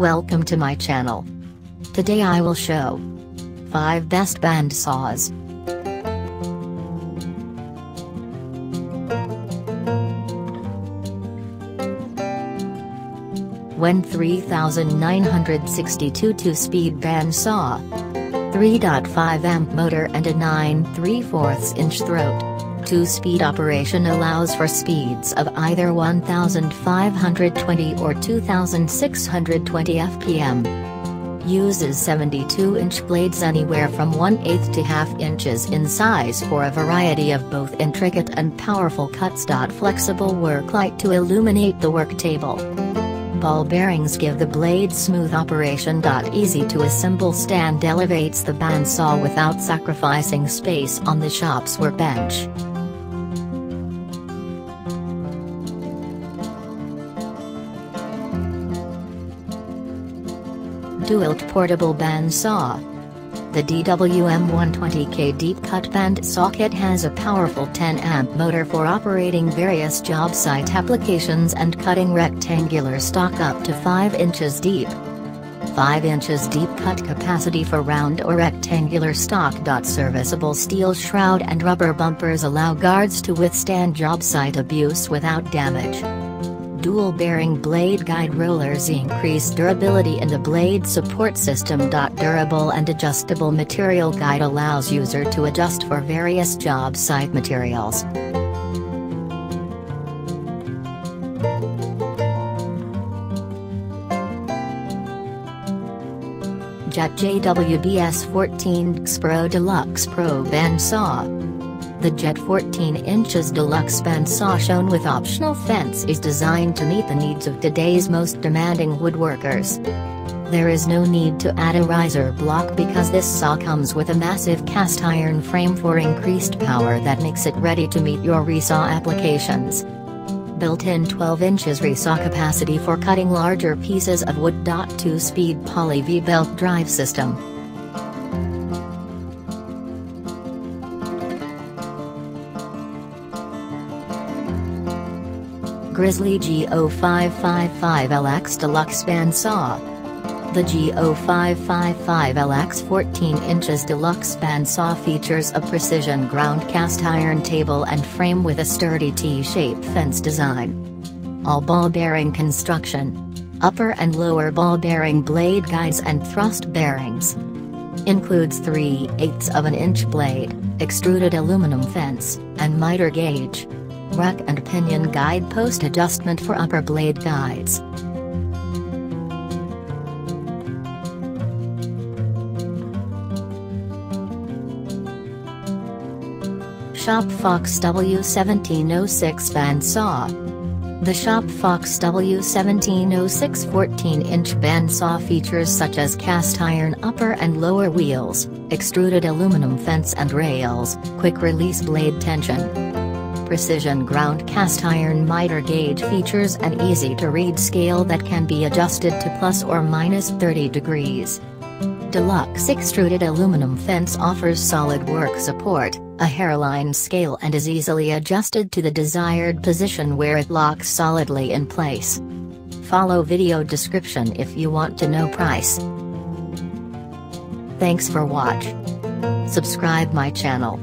Welcome to my channel. Today I will show 5 best band saws. Wen 3962 2-speed band saw 3.5 amp motor and a 9 3 4 inch throat. Two-speed operation allows for speeds of either 1520 or 2620 fpm. Uses 72-inch blades anywhere from 1 8 to half inches in size for a variety of both intricate and powerful cuts. Flexible work light to illuminate the work table. Ball bearings give the blade smooth operation. Easy to assemble stand elevates the bandsaw without sacrificing space on the shop's workbench. DEWALT Portable Band Saw. The DWM120K Deep Cut Band Saw Kit has a powerful 10-amp motor for operating various job site applications and cutting rectangular stock up to 5 inches deep. 5 inches deep cut capacity for round or rectangular stock. Serviceable steel shroud and rubber bumpers allow guards to withstand job site abuse without damage. Dual bearing blade guide rollers increase durability in the blade support system. Durable and adjustable material guide allows user to adjust for various job site materials. Jet JWBS 14 Pro Deluxe Pro Bandsaw the Jet 14 inches deluxe bandsaw shown with optional fence is designed to meet the needs of today's most demanding woodworkers. There is no need to add a riser block because this saw comes with a massive cast iron frame for increased power that makes it ready to meet your resaw applications. Built-in 12 inches resaw capacity for cutting larger pieces of wood. 2-speed poly V-belt drive system. Grizzly G0555LX Deluxe Bandsaw. The G0555LX 14 inches deluxe bandsaw features a precision ground cast iron table and frame with a sturdy T-shaped fence design. All ball bearing construction. Upper and lower ball bearing blade guides and thrust bearings. Includes 3 eighths of an inch blade, extruded aluminum fence, and miter gauge rack and pinion guide post adjustment for upper blade guides. Shop Fox W1706 Bandsaw The Shop Fox W1706 14-inch bandsaw features such as cast iron upper and lower wheels, extruded aluminum fence and rails, quick-release blade tension, precision ground cast iron miter gauge features an easy-to-read scale that can be adjusted to plus or minus 30 degrees. Deluxe extruded aluminum fence offers solid work support, a hairline scale and is easily adjusted to the desired position where it locks solidly in place. Follow video description if you want to know price. Thanks for watch. Subscribe my channel.